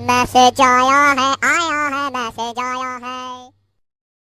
Message आया है आया है मैसेज आया है।